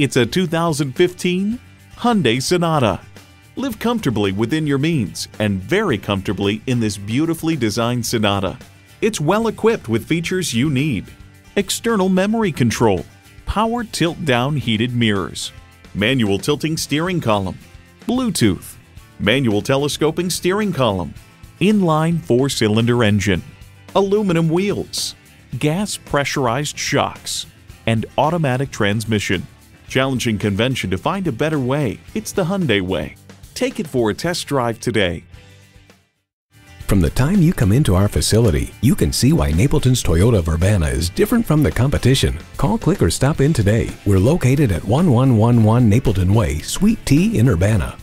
It's a 2015 Hyundai Sonata. Live comfortably within your means and very comfortably in this beautifully designed Sonata. It's well equipped with features you need. External memory control, power tilt-down heated mirrors, manual tilting steering column, Bluetooth, manual telescoping steering column, inline four-cylinder engine, aluminum wheels, gas pressurized shocks, and automatic transmission. Challenging convention to find a better way. It's the Hyundai way. Take it for a test drive today. From the time you come into our facility, you can see why Napleton's Toyota of Urbana is different from the competition. Call, click, or stop in today. We're located at 1111 Napleton Way, Suite T in Urbana.